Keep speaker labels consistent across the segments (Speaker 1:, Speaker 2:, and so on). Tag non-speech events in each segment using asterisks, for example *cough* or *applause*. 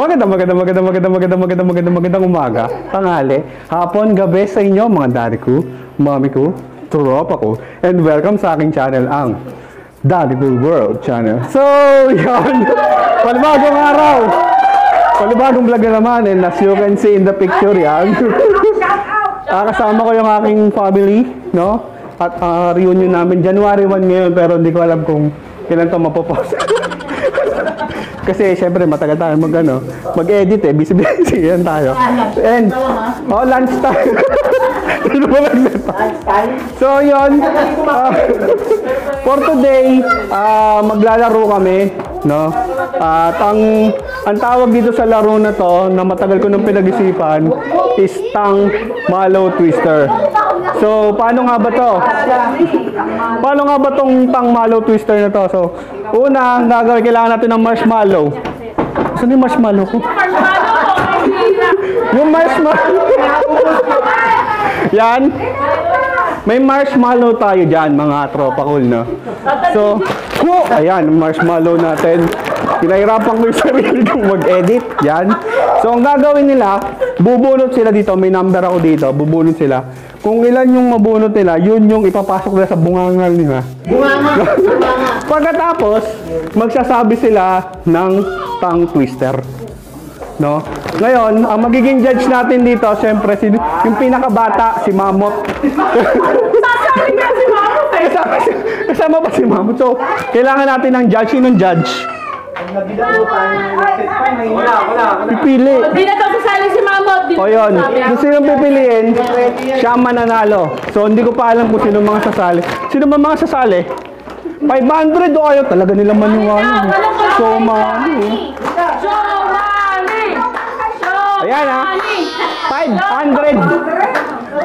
Speaker 1: Maganda, maganda, maganda, maganda, maganda, maganda, maganda, magandang umaga, tanghali, hapon, gabi sa inyo, mga daddy ko, mami ko, tropa ko, and welcome sa aking channel, ang Daddy Cool World Channel. So, *laughs* yan, panibagong araw, panibagong vlog na naman, and as you can see in the picture, yan, *laughs* Ah, kasama ko yung aking family, no? At ah, reunion namin, January 1 ngayon, pero hindi ko alam kung kailan to mapopost. *laughs* Kasi syempre matagal tayo mag ano, mag-edit eh, busy busy. Yan tayo. And oh, lunch time. *laughs* Ba? So yun, ah, for today, ah, maglalaro kami, no? At ang ang tawag dito sa laro na to, na matagal ko nang pinag-isipan, is Tang Malo Twister. So, paano nga ba to? Paano nga ba tong Tang Malo Twister na to? So, una, gagawin, kailangan natin ng marshmallow. Saan yung marshmallow ko? yung marshmallow. Yan. May marshmallow tayo dyan, mga tropa cool, no? So, ko, ayan, marshmallow natin. Pinahirapan ko yung sarili kong mag-edit. Yan. So, ang gagawin nila, bubunot sila dito. May number ako dito. Bubunot sila. Kung ilan yung mabunot nila, yun yung ipapasok nila sa bungangal nila. *laughs* Pagkatapos, magsasabi sila ng tongue twister. No? Ngayon, ang magiging judge natin dito, siyempre, si, yung pinakabata, si Mamot. *laughs*
Speaker 2: Sasabi nga si Mamo eh.
Speaker 1: Kasama, kasama pa si Mamot. So, kailangan natin ng judge. Sinong judge?
Speaker 3: Wala, wala, wala.
Speaker 1: Pipili.
Speaker 2: Di na daw sasali si Mamo. Di
Speaker 1: O yun, kung sino pipiliin, siya ang mananalo. So, hindi ko pa alam kung sino mga sasali. Sino ba mga sasali? 500 o ayaw talaga nila maniwala. So, mga ano eh. Ayan, ah. 500.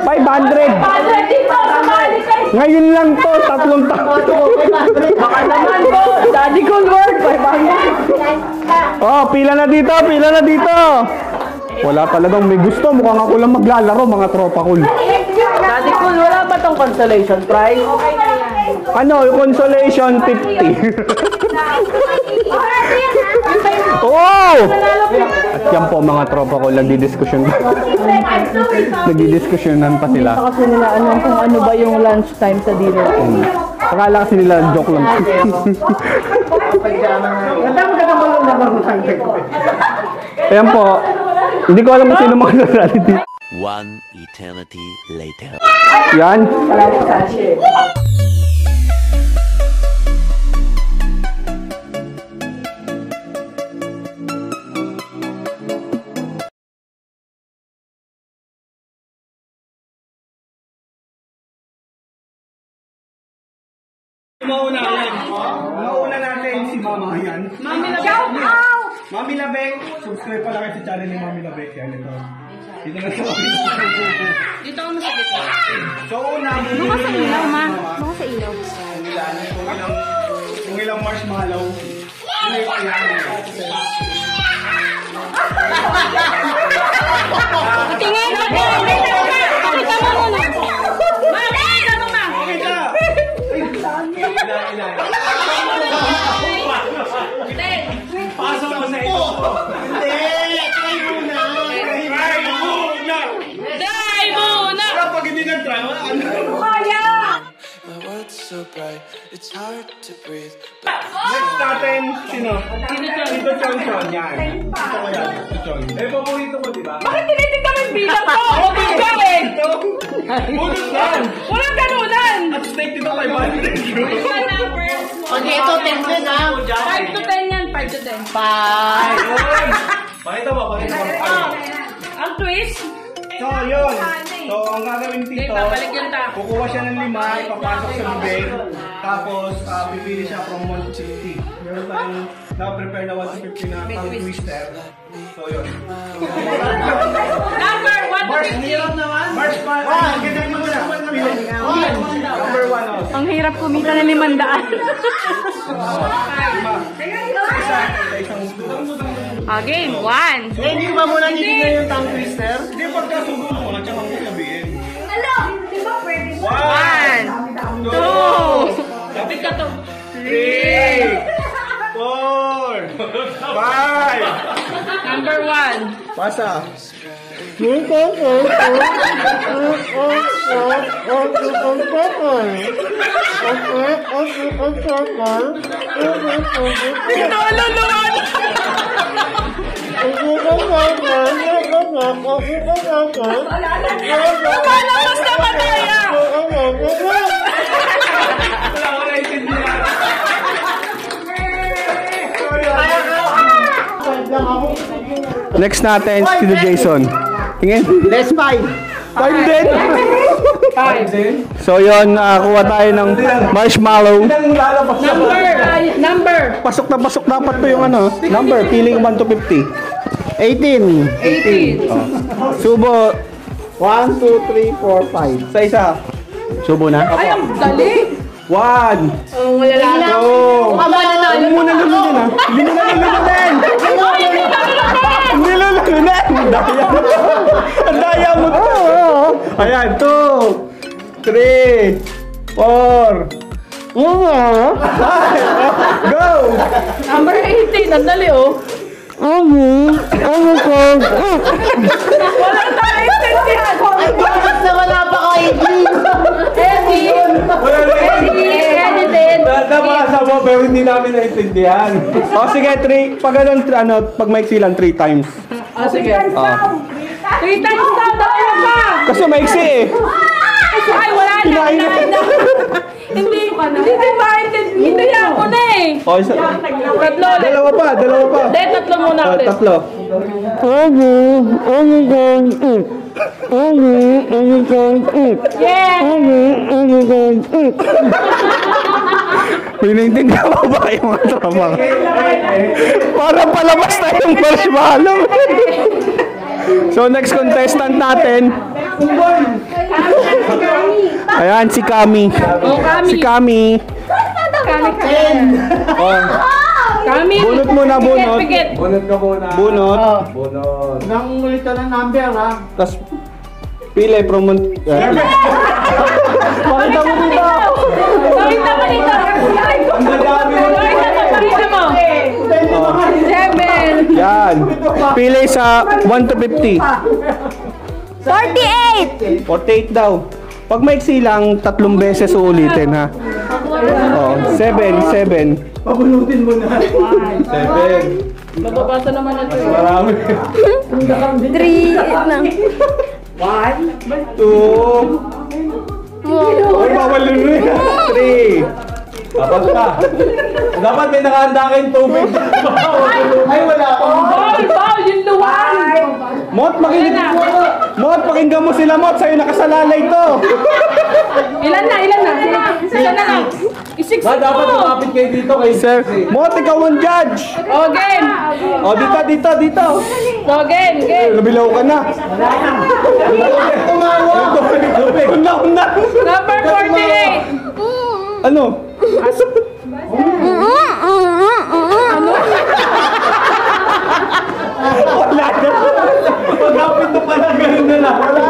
Speaker 1: 500.
Speaker 2: Padre dito, sumali kayo.
Speaker 1: Ngayon lang to, tatlong taon.
Speaker 2: Baka naman po, Daddy Cool World, 500.
Speaker 1: Oh, pila na dito, pila na dito. Wala talagang may gusto. Mukhang ako lang maglalaro, mga tropa cool.
Speaker 2: Daddy Cool, wala ba tong consolation prize?
Speaker 1: Ano, yung consolation 50. wow! *laughs* At yan po mga tropa ko, nagdidiskusyon. *laughs* nagdidiskusyonan pa sila.
Speaker 2: Kasi nila ano kung ano ba yung lunch time sa dinner.
Speaker 1: Akala kasi nila joke lang. Ayan po. Hindi ko alam kung sino mga nasali dito.
Speaker 4: One eternity later.
Speaker 1: Yan. Mauna yan. Mauna natin si Mama yan.
Speaker 2: Mami na shout out!
Speaker 1: Mami Labek, subscribe pala kayo sa channel ni Mami Labek. Yan ito. Dito na siya.
Speaker 2: Dito ako sa dito.
Speaker 1: So una,
Speaker 2: Baka sa ilaw, ma. Baka sa ilaw.
Speaker 1: Kung ilang, kung ilang marshmallow. Ano yung kailangan?
Speaker 2: Tingin
Speaker 5: bright, it's hard to breathe.
Speaker 1: Next natin, sino? Tito Chon Chon, yan. Ito ko yan, Tito Chon. Eh, paborito ko, di ba?
Speaker 2: Bakit tinitig kami bilang ko? *laughs* O bigawin!
Speaker 1: Ito! Bonus yan!
Speaker 2: Walang ganunan!
Speaker 1: At stake dito 500.
Speaker 2: Okay, ito 10 din ha. 5 to 10 yan, 5 to 10. 5.
Speaker 1: Pakita mo, pakita mo.
Speaker 2: Ang twist,
Speaker 1: So, yun. So, ang gagawin dito,
Speaker 2: babalik
Speaker 1: kukuha siya ng lima, ipapasok sa bibig, tapos ah, pipili siya from 1 to 50. Meron tayong na-prepare na 1 to 50 na tongue twister. So, yun.
Speaker 2: Number 1 to 50.
Speaker 1: March pa! Ah, ganyan mo. Pili. Number 1 oh.
Speaker 2: Ang hirap kumita ng limandaan.
Speaker 1: Lima. Isa, isa isang
Speaker 2: Ah, game 1.
Speaker 3: Eh, hindi ba muna nitignan yung tongue twister?
Speaker 1: Hindi, pagka sugo mo, nandiyan ang
Speaker 2: to.
Speaker 1: Three, four, five,
Speaker 2: Number one.
Speaker 3: Pasa.
Speaker 2: Dito, luluwan. Lumalabas na mataya.
Speaker 1: Next natin, si Jason. Tingin.
Speaker 3: Less five.
Speaker 1: Five din. So yun, nakakuha tayo ng marshmallow.
Speaker 2: Number. Number.
Speaker 1: Pasok na pasok dapat to yung ano, number, feeling 1 to 50.
Speaker 3: 18.
Speaker 2: 18.
Speaker 1: Subo,
Speaker 3: 1, 2, 3, 4, 5.
Speaker 1: sa isa. Subo na?
Speaker 2: Ay, ang dali.
Speaker 1: 1,
Speaker 2: Ang malalaki.
Speaker 1: 2,
Speaker 2: Aba na na.
Speaker 1: Hindi mo na lulunin ah. Hindi mo na lulunin. Hindi lulunin. Ang daya mo. Ang daya mo to. Ayan, 2, 3, 4, Go!
Speaker 2: Number 18. Ang dali, oh. Naiintindihan.
Speaker 3: Bakit na wala pa kayo?
Speaker 2: Eddie.
Speaker 1: Wala na
Speaker 2: Eddie. Eddie din.
Speaker 1: Nabasa mo pero hindi namin naintindihan. O sige, 3. Pag ganun, ano, pag maiksi lang 3 times.
Speaker 2: Ah, sige. Three times daw. Dalawa pa.
Speaker 1: Kasi maiksi eh.
Speaker 2: Ay, wala na.
Speaker 1: Kinain na.
Speaker 2: Hindi, hindi maintindihan. Hindi ako na eh.
Speaker 1: O, isa.
Speaker 2: Tatlo.
Speaker 1: Dalawa pa, dalawa pa.
Speaker 2: Hindi, tatlo muna
Speaker 1: O,
Speaker 2: ulit.
Speaker 1: tatlo.
Speaker 2: Yeah!
Speaker 1: May naintindihan mo ba kayo mga tropa? Parang palabas na yung marshmallow. so next contestant natin. Ayan, si Kami.
Speaker 2: Oh, Kami.
Speaker 1: Si Kami.
Speaker 2: Kami, Kami.
Speaker 1: Oh,
Speaker 2: Kami.
Speaker 1: bunot muna, bunot.
Speaker 2: Pikit, pikit.
Speaker 1: Bunot ka muna. Bunot.
Speaker 3: Nang ulit ka ng number ha.
Speaker 1: Tapos, pili, promote. Eh. Pakita mo dito.
Speaker 2: Pakita mo dito. Pakita mo, pakita mo. Seven.
Speaker 1: Yan. Pili sa 1 to 50.
Speaker 2: 48.
Speaker 1: 48 daw. Pag maiksi lang, tatlong beses uulitin ha. Oh, 7, 7.
Speaker 3: Pabunutin mo na.
Speaker 1: 7.
Speaker 2: Mababasa naman ito. eh.
Speaker 1: Marami.
Speaker 2: 3 lang.
Speaker 1: 2. Uy, bawal yun eh. 3. Tapos ka. Dapat may nakahanda kayong tubig.
Speaker 3: Ay, wala pa.
Speaker 2: Ball, ball, yung luwan.
Speaker 1: Mot, makinig mo. Mot, pakinggan mo sila, Mot. Sa'yo nakasalalay to.
Speaker 2: Ilan na, ilan na? Ilan na lang? Isiksik mo.
Speaker 1: kayo dito kay Sir. Mot, ikaw ang judge.
Speaker 2: O, game.
Speaker 1: O, dito, dito, dito.
Speaker 2: O, game, game.
Speaker 1: Nabilaw ka na. Tumawa. Tubig. Una, una.
Speaker 2: Number 48.
Speaker 1: Ano? Wala na. Pagkapit na pala, ganun na lang.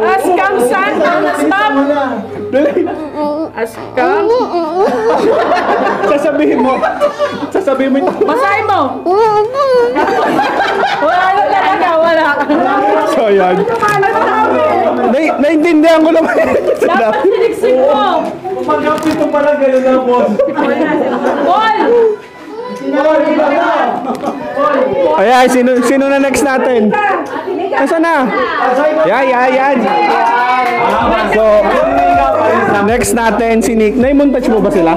Speaker 2: Askam san. Stop. Askam.
Speaker 1: Sasabihin mo. Sasabihin mo.
Speaker 2: Basahin mo. Wala na talaga, wala.
Speaker 1: So, yan. Na naintindihan ko naman.
Speaker 2: Dapat siniksik mo.
Speaker 1: Pagkapit na pala, ganun na, boss.
Speaker 2: Ball.
Speaker 1: Ayan, sino, sino na next natin? Nasaan na? Yan, yan, yan. So, next natin si Nick. Naimontage mo ba sila?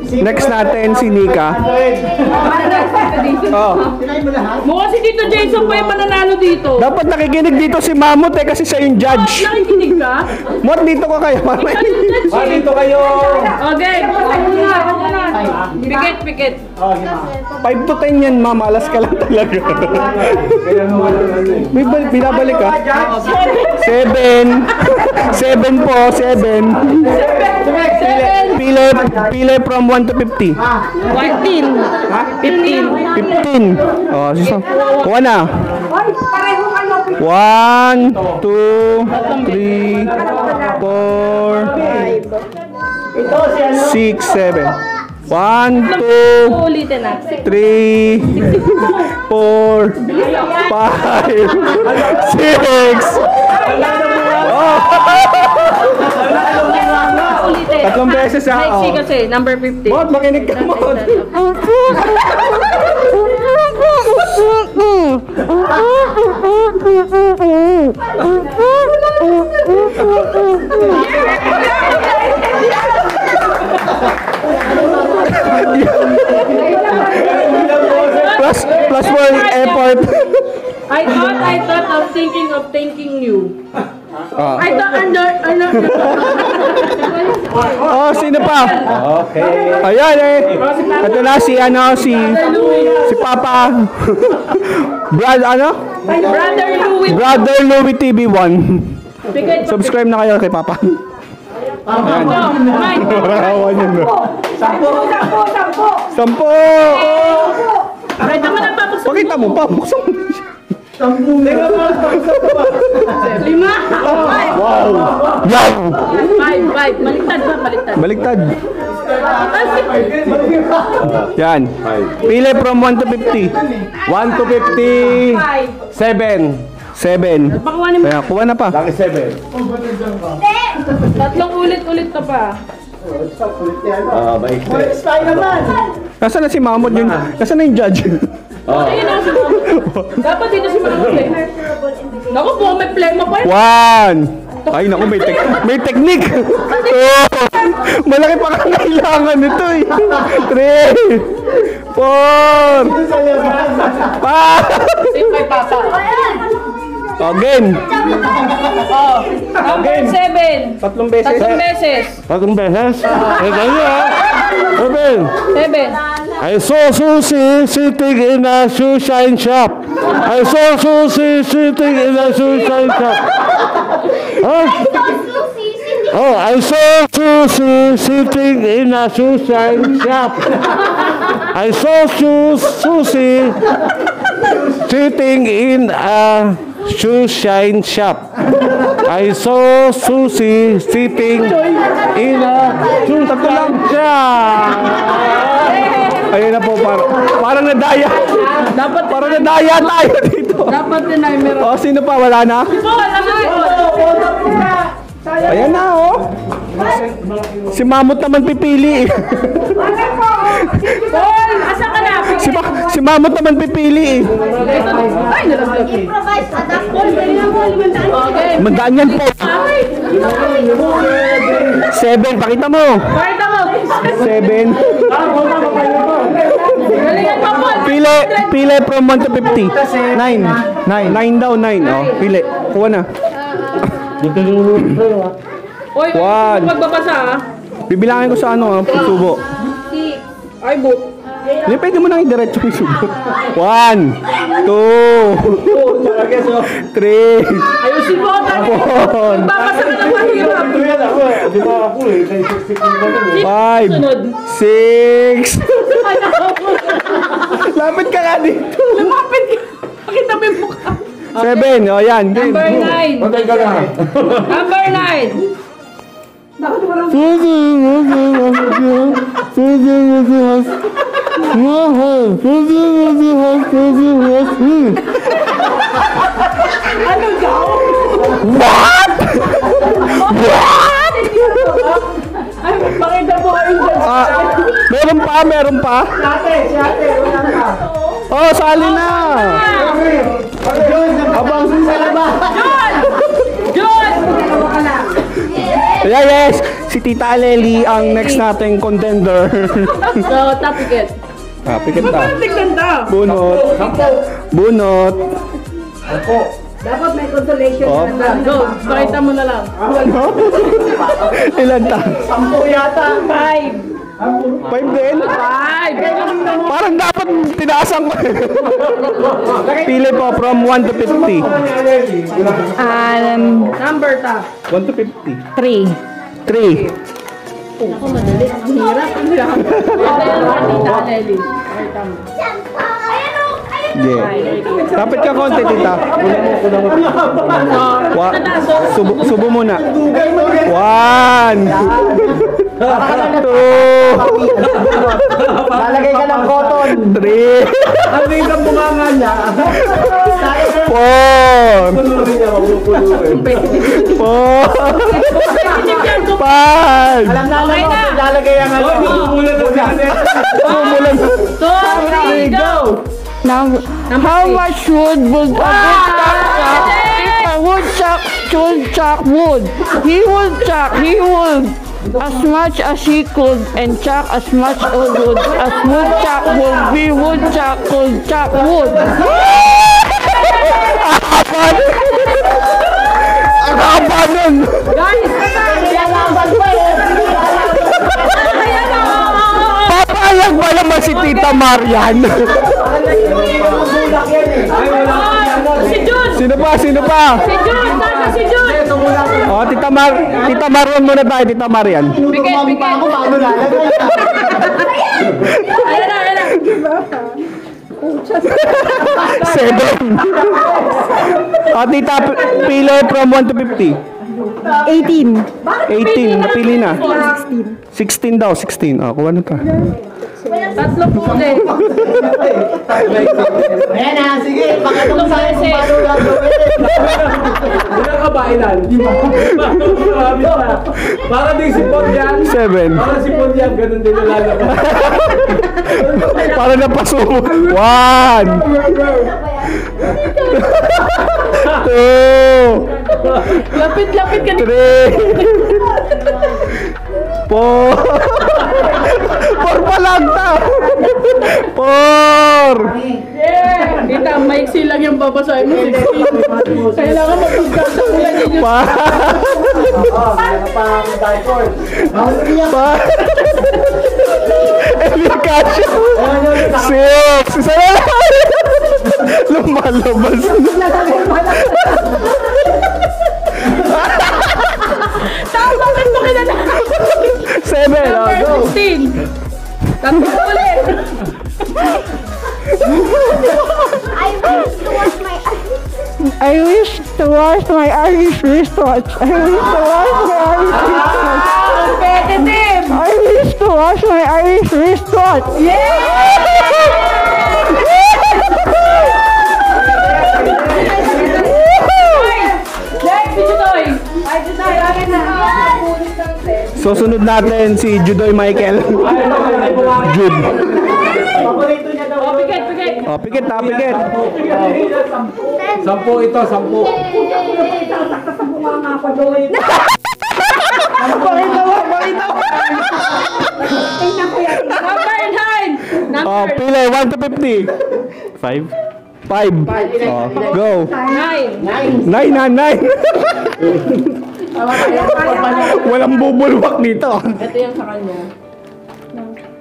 Speaker 1: Next natin si Nika. Oh.
Speaker 2: Mukha si Tito Jason pa yung mananalo dito.
Speaker 1: Dapat nakikinig dito si Mamut eh kasi siya yung judge.
Speaker 2: Nakikinig ka?
Speaker 1: Mot, dito ka kayo.
Speaker 2: Ah,
Speaker 1: dito kayo.
Speaker 2: Okay. Pikit, pikit.
Speaker 1: 5 to 10 yan, ma'am. Alas ka lang talaga. May bal- binabalik ka? 7. 7 po, 7.
Speaker 2: Seven.
Speaker 1: Pili, pili from 1 to 50.
Speaker 2: 15. 15.
Speaker 1: 15. Oh, sisa. Kuha na. 1, 2, 3, 4, 6, 7. One, two,
Speaker 2: Uulitin na.
Speaker 1: three, four, five, six. Oh,
Speaker 2: Ulitin.
Speaker 1: tatlong beses ha.
Speaker 2: Next
Speaker 1: Oh.
Speaker 2: kasi, number 50.
Speaker 1: Mod, makinig ka, Mod. Plus, plus one effort.
Speaker 2: I thought, I thought of thinking of thanking you.
Speaker 1: Ah.
Speaker 2: I thought under, under, *laughs*
Speaker 1: Oh, sino pa? Okay. Ayan eh. Ito na si ano, si si Papa. *laughs* Brad ano?
Speaker 2: Brother Louis.
Speaker 1: Brother Louie TV1.
Speaker 2: Bigay pa.
Speaker 1: Subscribe na kayo kay Papa.
Speaker 2: Ayan. Mike.
Speaker 1: Awan yun. Sampo!
Speaker 2: Kahit naman ang papasok.
Speaker 1: Pakita mo pa. Buksan mo.
Speaker 2: Lima. Five.
Speaker 1: Wow! Wow!
Speaker 2: Five, five. Baliktad ba? Baliktad.
Speaker 1: Baliktad.
Speaker 2: Ah,
Speaker 1: Yan. Pili from 1 to 50. 1 to 50.
Speaker 2: Five.
Speaker 1: 7. 7.
Speaker 2: Pakuha.
Speaker 1: Kaya kuha na pa.
Speaker 2: Tatlong ulit-ulit ka pa.
Speaker 3: Style naman.
Speaker 1: Nasaan na si Mamot yun? Nasaan na yung judge?
Speaker 2: Ayun na si Dapat dito si Mama Play. Naku po, may plema pa yun.
Speaker 1: One. Ay, naku, may, tek may technique. Two. Malaki pa kang kailangan nito eh. Three. Four. Five.
Speaker 2: Kay Papa.
Speaker 1: Again.
Speaker 2: Number seven.
Speaker 1: Tatlong beses.
Speaker 2: Tatlong beses.
Speaker 1: Tatlong beses. Eh, kaya. Seven.
Speaker 2: Seven.
Speaker 1: I saw Susie sitting in a shoe shine shop. I saw Susie sitting in a shoe shine shop. Huh? Oh, I saw Susie sitting in a shoe shine shop. I saw Su- Susie sitting in a shoe shine shop. I saw Susie sitting in a shop. Ayun na po, parang, parang nadaya.
Speaker 2: Dapat
Speaker 1: Parang nadaya tayo dito.
Speaker 2: dapat din ay meron.
Speaker 1: O, sino pa? Wala na?
Speaker 2: Po, alam mo.
Speaker 1: Ayan na, oh. Si Mamot naman pipili. eh.
Speaker 2: Paul, asa ka na?
Speaker 1: Si, Ma- si Mamot naman pipili. eh.
Speaker 2: Ay, nalaglag. Okay.
Speaker 1: Mandaan yan po. Seven, pakita mo.
Speaker 2: Pakita mo.
Speaker 1: Seven. Pili, pili from 1 to 50. Nine. Nine. Nine daw, nine. Oh, pili. Kuha na.
Speaker 2: Uy,
Speaker 1: One.
Speaker 2: magbabasa ha.
Speaker 1: Bibilangin ko sa ano, ah, subo.
Speaker 2: Ay, boot.
Speaker 1: Hindi, pwede mo nang i-diretso yung subo. One, two, three,
Speaker 2: Ayusin mo.
Speaker 1: four,
Speaker 2: Magbabasa ka ng mahirap.
Speaker 1: five, six. Lapit ka nga dito.
Speaker 2: Lumapit ka. Pakita mo yung mukha.
Speaker 1: Seven, o yan.
Speaker 2: Number nine. Number nine.
Speaker 1: What?
Speaker 2: Ay, pakita mo kayo.
Speaker 1: Ah, meron pa, meron pa. Oh, sali na. Abang sa labas.
Speaker 2: John!
Speaker 1: Yeah, yes. Si Tita Aleli ang next nating contender.
Speaker 2: So, top ticket.
Speaker 1: Ah, pikit ta.
Speaker 2: Tignan ta.
Speaker 1: Bunot. Bunot.
Speaker 2: Dapat may consolation
Speaker 1: Oh.
Speaker 2: Go, pakita mo na lang. *laughs*
Speaker 1: Ilan ta?
Speaker 3: Sampo yata.
Speaker 2: Five.
Speaker 1: Five din?
Speaker 2: Five.
Speaker 1: Parang dapat tinaasan ko. Pili po from 1 to 50.
Speaker 2: Um, number ta.
Speaker 1: 1 to 50.
Speaker 2: Three.
Speaker 1: 3.
Speaker 2: Ako madali. Ang hirap. Ang hirap.
Speaker 1: Sige. Lapit ka konti, tita. Wa subo, subo muna. One. Two.
Speaker 3: Lalagay ka ng cotton.
Speaker 1: Three.
Speaker 3: Ano yung bunganga niya?
Speaker 1: Four. Four. Five.
Speaker 3: Alam na
Speaker 2: Okay
Speaker 3: alam
Speaker 2: na.
Speaker 3: mo, lalagay ang ano.
Speaker 1: Sumulan.
Speaker 2: Two, three, go!
Speaker 6: Now, how much wood would a woodchuck chop if a woodchuck should chop wood? He would chop, he would as much as he could and chop as much of wood as woodchuck would be woodchuck could chop wood. *laughs* *laughs*
Speaker 1: Ang haba nun. Papayag ba naman si Tita Marian?
Speaker 2: Si Jun!
Speaker 1: Sino pa? Sino pa?
Speaker 2: Si Jun! Nasa si Jun!
Speaker 1: Oh, Tita Mar Tita Marian muna tayo, Tita Marian.
Speaker 2: Bigay, bigay.
Speaker 3: Ako paano lalagay?
Speaker 2: Ayan na, ayan na.
Speaker 1: Seven. Oh, Tita, p- pilo from 1 to 50.
Speaker 6: 18.
Speaker 1: 18, napili na. 16 daw, 16. Oh, kuha na ta.
Speaker 2: Tatlo po ulit.
Speaker 3: Ayan na, sige. Pakatong sa'yo kung paano gagawin.
Speaker 7: Ilang kabailan? Marami pa. Para din si Pontian.
Speaker 1: 7.
Speaker 7: Para si Pontian, ganun din nalalabas.
Speaker 1: Para na pasumo. 1. 2.
Speaker 2: Lapit-lapit ka
Speaker 1: 3. 4. 4 pa lang ta. 4.
Speaker 2: Kita, maiksi lang yung babasahin mo. 16. Kailangan matugkas sa ulan ninyo.
Speaker 1: 5. *laughs* Elikasya. 6. Isa na lang. *laughs* Lumalabas.
Speaker 2: Tama.
Speaker 1: 7. Oh, go.
Speaker 2: 16. Tatlo ulit.
Speaker 6: I wish to wash my Irish wristwatch. I wish to wash my Irish wristwatch.
Speaker 2: Competitive.
Speaker 6: I wish to wash my Irish wristwatch.
Speaker 2: Next,
Speaker 1: So sunod natin si Judoy Michael. Jud.
Speaker 3: Paborito niya daw.
Speaker 2: Oh, pikit, pikit.
Speaker 1: Oh, pikit na, pikit.
Speaker 7: Sampo ito, sampo.
Speaker 2: Number nine.
Speaker 1: Oh,
Speaker 2: Number
Speaker 1: pilay 1 to 50. 5. 5. Oh, go.
Speaker 2: nine.
Speaker 1: 9 na, 9. Walang bubulwak dito.
Speaker 2: Ito yung sa kanya.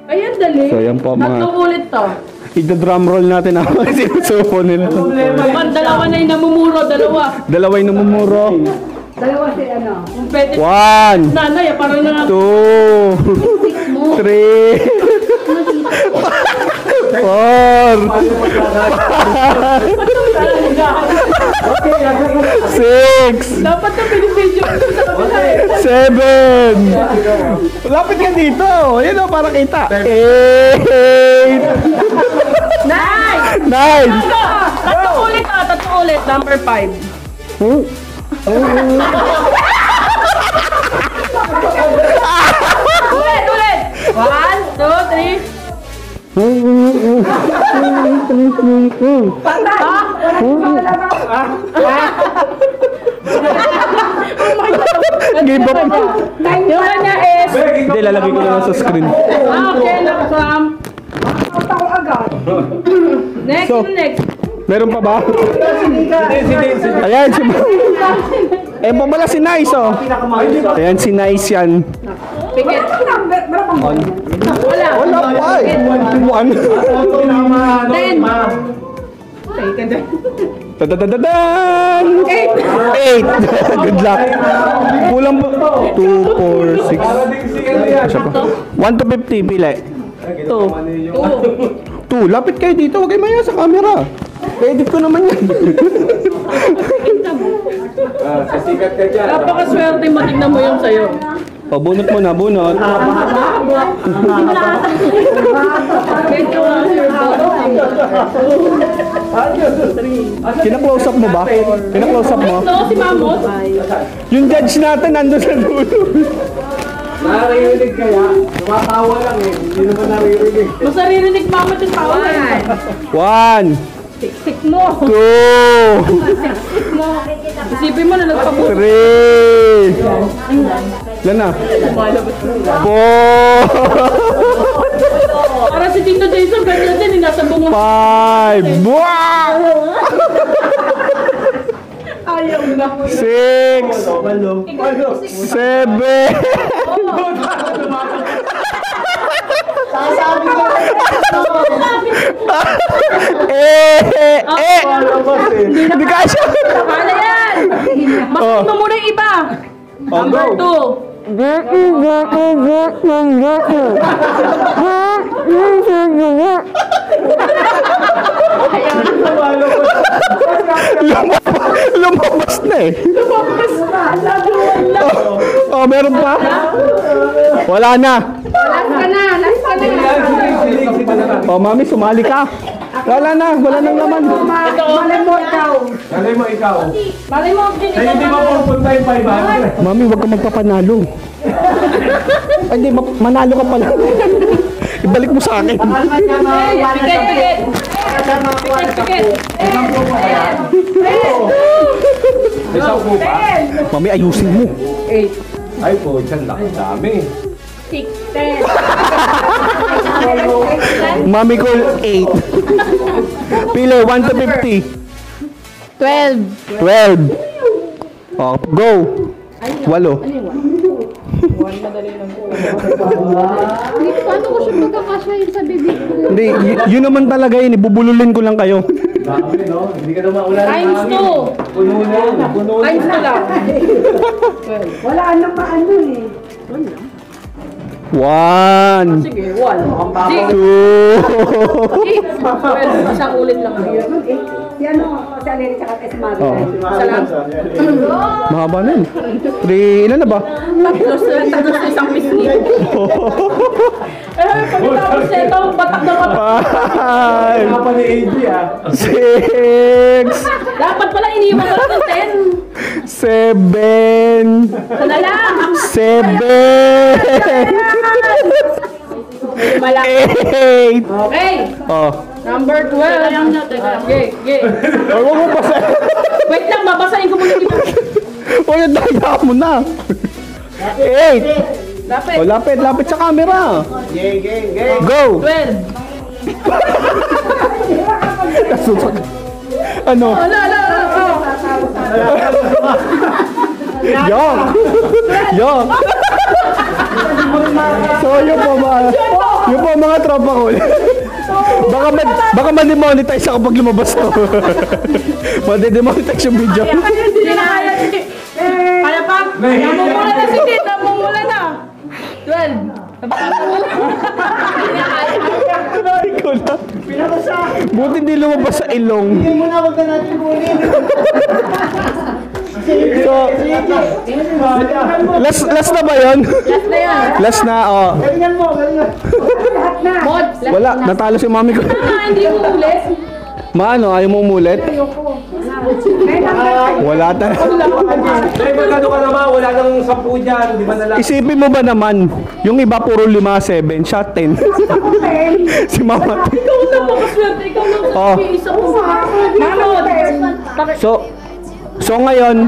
Speaker 2: Ayan, dali.
Speaker 1: So, yan po, mga-
Speaker 2: Tatlong ulit to.
Speaker 1: Ito-drum roll natin ako *laughs* sinusupo nila.
Speaker 2: Mukhang dalawa na yung namumuro, dalawa.
Speaker 1: Dalaway namumuro.
Speaker 2: Competitive.
Speaker 1: 1,
Speaker 2: Nanay, ah, parang na
Speaker 1: 2, 3, 4, 6,
Speaker 2: Dapat na pinipidyo ko sa kabila eh.
Speaker 1: 7. Lapit ka dito. Yan o, para kita. 8,
Speaker 2: Nine!
Speaker 1: 9.
Speaker 2: Go! Tatlong ulit ah, tatlong ulit. Number five. ulit, ulit. One, two, three.
Speaker 1: Give up.
Speaker 2: Yung kanya is...
Speaker 1: Hindi, lalagay ko lang sa screen.
Speaker 2: Okay, next from... Next,
Speaker 1: So-
Speaker 2: next.
Speaker 1: Meron pa ba? Ayan, si... Eh, pala si Nice, oh. Ayan, si Nice yan.
Speaker 2: Pikit. Wala.
Speaker 1: Wala pa eh. One.
Speaker 2: Ten.
Speaker 1: Tadadadadan! Eight! Eight! *laughs* Good luck. Kulang pa. Two, four, six. Isa pa. One to fifty, pili.
Speaker 2: Two.
Speaker 1: Two. Lapit kayo dito. Huwag kayo maya sa camera. Edit ko naman yan.
Speaker 7: Sasikat ka dyan.
Speaker 2: Napakaswerte mo, tignan mo yung sa'yo.
Speaker 1: Pabunot mo na, bunot. Kina-close up mo ba? Kina-close up mo?
Speaker 2: No, si Mamos.
Speaker 1: Yung judge natin nandun sa dulo.
Speaker 7: Naririnig kaya? Tumatawa lang eh. Hindi naman naririnig.
Speaker 2: Mas naririnig Mamos yung tawa na yan.
Speaker 1: One,
Speaker 2: Siksik mo.
Speaker 1: two,
Speaker 2: Isipin mo na nagpabuto.
Speaker 1: three. Ilan na? Four,
Speaker 2: Para si Tito Jason, ganyan din, eh, nasa bunga.
Speaker 1: five, wow!
Speaker 2: Ayaw na.
Speaker 1: six, seven,
Speaker 3: Sasabi ko,
Speaker 1: eh, eh, hindi ka siya.
Speaker 2: Kala yan! Bakit mo muna yung iba? Number two.
Speaker 1: Lumabas na eh. Oh, oh, meron pa? Wala na.
Speaker 2: Last ka na, last ka na.
Speaker 1: Oh, mami, sumali ka. Wala na, wala nang laman.
Speaker 2: Malay mo ikaw.
Speaker 7: Malay mo ikaw.
Speaker 2: Malay mo, din
Speaker 7: Ay, hindi ba pupunta yung 500?
Speaker 1: Mami, wag ka magpapanalo. *laughs* Ay, Hindi, ma- manalo ka pala. Ibalik mo sa akin.
Speaker 2: Pikit, pikit. Pikit, pikit.
Speaker 7: May sampu pa?
Speaker 1: Mami, ayusin mo.
Speaker 7: Ay po, dyan lang. Dami.
Speaker 2: Six, ten.
Speaker 1: Mami ko 8. Pili, 1 to 50.
Speaker 2: Twelve.
Speaker 1: 12. Oh, go. Walo.
Speaker 8: Paano ko siya magkakasya yun sa bibig ko?
Speaker 1: Hindi, y- yun naman talaga yun. Ibubululin ko lang kayo.
Speaker 7: Dami, no? Hindi ka naman ulan.
Speaker 2: Times two.
Speaker 7: Puno na. Puno na.
Speaker 2: Times two lang.
Speaker 1: One,
Speaker 2: Sige, one.
Speaker 1: two.
Speaker 2: Twelve. Isang ulit lang.
Speaker 1: oh,
Speaker 2: Isa lang.
Speaker 1: mahaba na yun. Three, ilan na ba?
Speaker 2: Tatlo sa tatlo sa isang pisngi. *laughs* Eh, pagkatapos nito, batak na batak.
Speaker 1: Five,
Speaker 7: ni AG ah.
Speaker 1: six,
Speaker 2: Dapat pala iniwan ko ng ten.
Speaker 1: Seven,
Speaker 2: na lang.
Speaker 1: seven, eight.
Speaker 2: Okay.
Speaker 1: Oh,
Speaker 2: Number 12. Teka lang na, teka lang. Okay, okay.
Speaker 1: Ay, huwag mo basa.
Speaker 2: Wait lang, babasahin ko muna dito.
Speaker 1: Yung daya mo na. Eight.
Speaker 2: Lapit.
Speaker 1: Oh, lapit, lapit sa camera.
Speaker 3: Gay, gay, gay.
Speaker 1: Go.
Speaker 2: 12.
Speaker 1: Ano?
Speaker 2: Ala, ala, ala.
Speaker 1: Yok! Yok! so yun po mga, yun po mga tropa ko. baka, ma baka ma-demonetize ako pag lumabas to. *laughs* Ma-demonetize yung video.
Speaker 2: Hindi na kaya. Kaya pa? Namumula na si Tit. Namumula na. 12. Na.
Speaker 1: Ay ko na. Buti hindi lumabas sa ilong.
Speaker 3: Hindi mo na, wag na natin kunin.
Speaker 1: So, last, last na ba yun?
Speaker 2: Last na yan.
Speaker 1: Last na, oh.
Speaker 3: Galingan mo, galingan.
Speaker 2: Mod. Last
Speaker 1: Wala, natalo si mami ko.
Speaker 2: na. Hindi mo ulit.
Speaker 1: Maano, ayaw mo umulit? Wala talaga.
Speaker 7: Ay, magkano ka naman? Wala nang sampu dyan. Di ba na lang?
Speaker 1: Isipin mo ba naman, yung iba puro 5, 7, shot 10. si mama.
Speaker 2: Ikaw na makaswerte. Ikaw na
Speaker 1: Oh.
Speaker 2: Manod.
Speaker 1: So, so ngayon,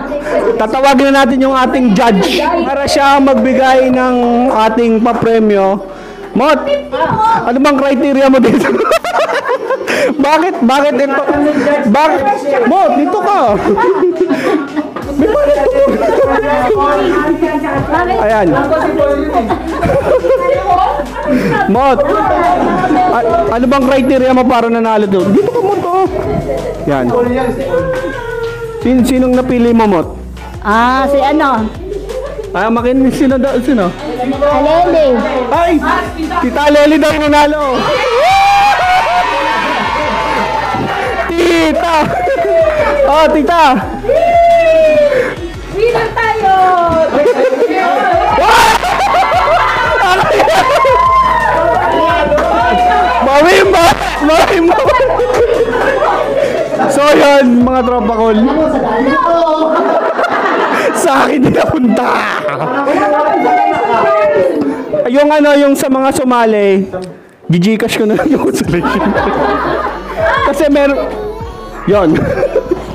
Speaker 1: tatawagin na natin yung ating judge para siya magbigay ng ating papremyo. Mot, ano bang criteria mo dito? *laughs* bakit? Bakit ito? Bakit? Mot, dito ka. May pala to. Ayan. Mot, ano bang criteria mo para nanalo doon? Dito ka, Mot, oh. Yan. Sin sinong napili mo, Mot?
Speaker 8: Ah, si ano?
Speaker 1: Ay, makin sino daw, sino?
Speaker 8: Alele.
Speaker 1: Ay! Tita Lely daw nanalo! Tita! Oh, tita!
Speaker 2: Winner tayo!
Speaker 1: Mami mo! So yun, mga tropa ko. Sa akin din napunta. Yung ano, yung sa mga sumali, gigcash ko na yung consolation. Kasi meron... Yon.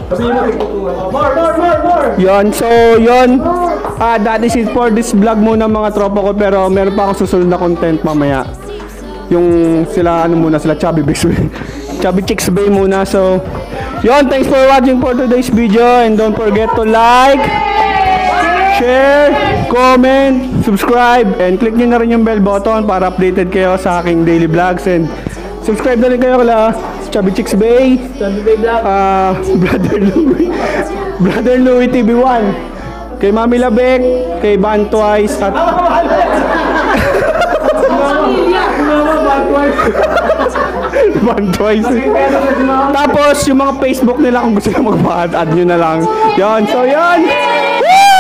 Speaker 3: More, more, more, more!
Speaker 1: Yon, so yon. Ah, that is it for this vlog muna mga tropa ko pero meron pa akong susunod na content mamaya. Yung sila ano muna sila Chubby Bix *laughs* Chubby Chicks Bay muna. So, yon, thanks for watching for today's video and don't forget to like, share, comment, subscribe, and click nyo na rin yung bell button para updated kayo sa aking daily vlogs and subscribe na rin kayo kala Chubby Chicks Bay,
Speaker 3: Sabi Bay Black.
Speaker 1: Ah, Brother Louie. Brother Louie TV1. Kay Mami Labek, kay Ban Twice, at... *laughs* Ban Twice. Tapos, yung mga Facebook nila, kung gusto nyo magpa-add, add nyo na lang. Yon, so yon. Woo!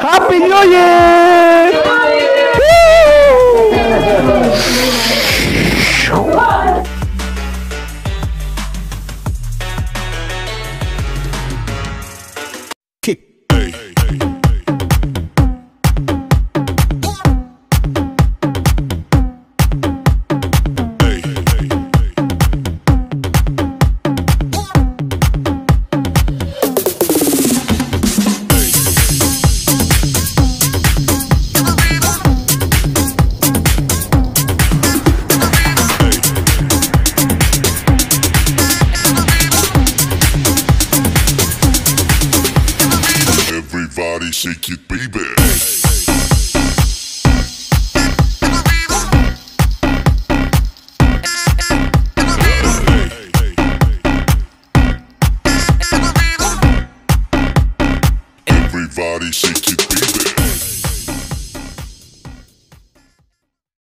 Speaker 1: Happy New Year! Woo!